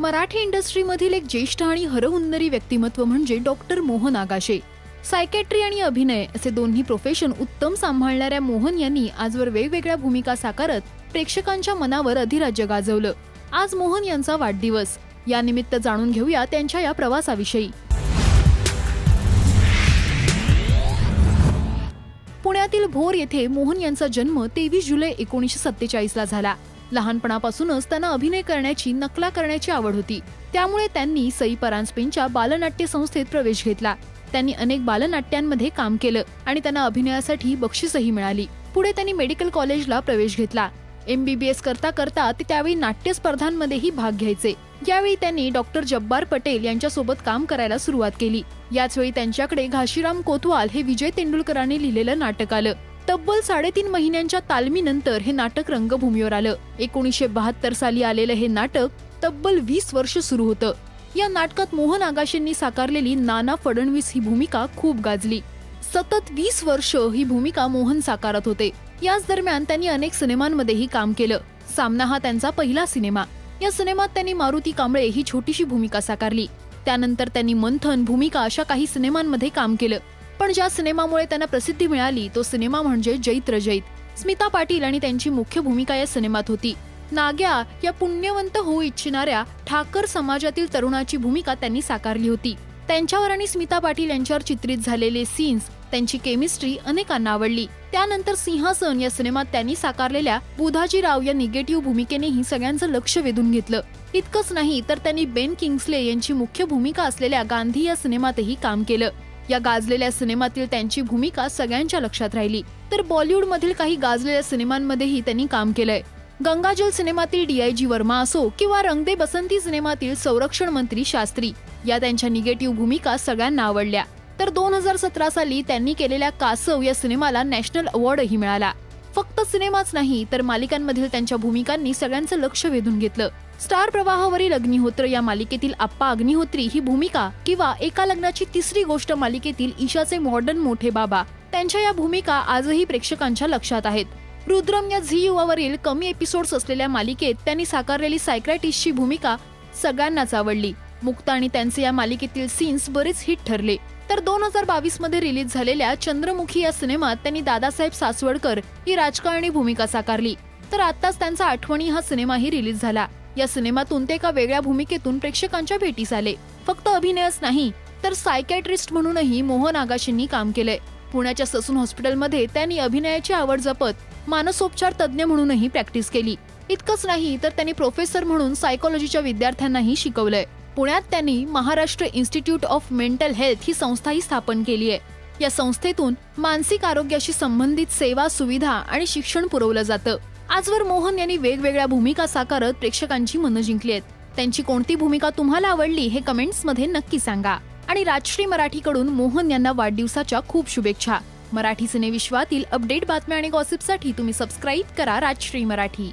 मराठी इंडस्ट्रीमधील एक ज्येष्ठ आणि हरहुन्नरी व्यक्तिमत्व म्हणजे डॉक्टर मोहन आगाशे. सायकॅट्री आणि अभिनय असे दोन्ही प्रोफेशन उत्तम सांभाळणाऱ्या मोहन यांनी आजवर वेगवेगळ्या भूमिका साकारत प्रेक्षकांच्या मनावर अधिराज्य गाजवलं. आज मोहन यांचा वाढदिवस. यानिमित्त जाणून घेऊया त्यांच्या या प्रवासाविषयी. भोर येथे मोहन यांचा जन्म तेवीस जुलै एकोणीसशे सत्तेचाळीस ला झाला. लहानपणापासूनच त्यांना अभिनय करण्याची नकला करण्याची आवड होती. त्यामुळे त्यांनी सई परांजपेंच्या बालनाट्य संस्थेत प्रवेश घेतला. त्यांनी अनेक बालनाट्यांमध्ये काम केलं आणि त्यांना अभिनयासाठी बक्षीसही मिळाली. पुढे त्यांनी मेडिकल कॉलेजला प्रवेश घेतला. एमबीबीएस करता करता ते त्यावेळी नाट्य स्पर्धांमध्येही भाग घ्यायचे. यावेळी त्यांनी डॉक्टर जब्बार पटेल यांच्यासोबत काम करायला सुरुवात केली. याचवेळी त्यांच्याकडे घाशीराम कोतवाल हे विजय तेंडुलकरांनी लिहिलेलं नाटक आलं. तब्बल साडेतीन महिन्यांच्या तालमीनंतर हे नाटक रंगभूमीवर आलं. एकोणीसशे बहात्तर साली आलेलं हे नाटक तब्बल वीस वर्ष सुरू होतं. या नाटकात मोहन आगाशेंनी साकारलेली नाना फडणवीस ही भूमिका खूप गाजली. सतत वीस वर्ष ही भूमिका मोहन साकारत होते. याच दरम्यान त्यांनी अनेक सिनेमांमध्येही काम केलं. सामना हा त्यांचा पहिला सिनेमा. या सिनेमात त्यांनी मारुती कांबळे ही छोटीशी भूमिका साकारली. त्यानंतर त्यांनी मंथन भूमिका अशा काही सिनेमांमध्ये काम केलं. पण ज्या सिनेमामुळे त्यांना प्रसिद्धी मिळाली तो सिनेमा म्हणजे जैत्र जैत स्मिता पाटील आणि त्यांची मुख्य भूमिका या सिनेमात होती. नाग्या या पुण्यवंत होऊ इच्छिणाऱ्या ठाकर समाजातील तरुणाची भूमिका त्यांनी साकारली होती. त्यांच्यावर आणि स्मिता पाटील यांच्यावर चित्रित झालेले सीन्स त्यांची केमिस्ट्री अनेकांना आवडली. त्यानंतर सिंहासन या सिनेमात त्यांनी साकारलेल्या बुधाजीराव या निगेटिव्ह भूमिकेनेही सगळ्यांचं लक्ष वेधून घेतलं. इतकंच नाही तर त्यांनी बेन किंग्सले यांची मुख्य भूमिका असलेल्या गांधी या सिनेमातही काम केलं. या गाजलेल्या सिनेमातील त्यांची भूमिका सगळ्यांच्या लक्षात राहिली. तर बॉलिवूड मधील काही गाजलेल्या सिनेमांमध्येही त्यांनी काम केलंय. गंगाजल सिनेमातील डीआयजी वर्मा असो किंवा रंगदे बसंती सिनेमातील संरक्षण मंत्री शास्त्री या त्यांच्या निगेटिव्ह भूमिका सगळ्यांना आवडल्या. तर दोन हजार सतरा साली त्यांनी केलेल्या कासव या सिनेमाला नॅशनल अवॉर्डही मिळाला. फक्त सिनेमाच नाही तर मालिकांमधील त्यांच्या भूमिकांनी सगळ्यांचं लक्ष वेधून घेतलं. स्टार प्रवाहावरील अग्निहोत्र या मालिकेतील आप्पा अग्निहोत्री ही भूमिका किंवा एका लग्नाची तिसरी गोष्ट मालिकेतील ईशाचे मॉडर्न मोठे बाबा त्यांच्या या भूमिका आजही प्रेक्षकांच्या लक्षात आहेत. रुद्रम या झी युवावरील कमी एपिसोड्स असलेल्या मालिकेत त्यांनी साकारलेली सायक्रॅटिस्टची भूमिका सगळ्यांनाच आवडली. मुक्ता आणि त्यांचे या मालिकेतील सीन्स बरेच हिट ठरले. तर दोन हजार बावीसमध्ये रिलीज झालेल्या चंद्रमुखी या सिनेमात त्यांनी दादासाहेब सासवडकर ही राजकारणी भूमिका साकारली. तर आताच त्यांचा आठवणी हा सिनेमाही रिलीज झाला. या सिनेमातून ते एका वेगळ्या भूमिकेतून प्रेक्षकांच्या भेटीस आले. फक्त अभिनयच नाही तर सायकॅट्रिस्ट म्हणूनही मोहन आगाशींनी काम केलंय. पुण्याच्या ससून हॉस्पिटलमध्ये त्यांनी अभिनयाची आवड जपत मानसोपचार तज्ज्ञ म्हणूनही प्रॅक्टिस केली. इतकंच नाही तर त्यांनी प्रोफेसर म्हणून सायकोलॉजीच्या विद्यार्थ्यांनाही शिकवलंय. पुण्यात त्यांनी Maharashtra institute of mental health ही संस्थाही स्थापन केली आहे. या संस्थेतून मानसिक आरोग्याशी संबंधित सेवा सुविधा आणि शिक्षण पुरवलं जातं. आजवर मोहन यांनी वेगवेगळ्या भूमिका साकारत प्रेक्षकांची मनं जिंकली आहेत. त्यांची कोणती भूमिका तुम्हाला आवडली हे कमेंट्समध्ये नक्की सांगा. आणि राजश्री मराठीकडून मोहन यांना वाढदिवसाच्या खूप शुभेच्छा. मराठी सिनेविश्वातील अपडेट बातम्या आणि गॉसिपसाठी तुम्ही सबस्क्राईब करा राजश्री मराठी.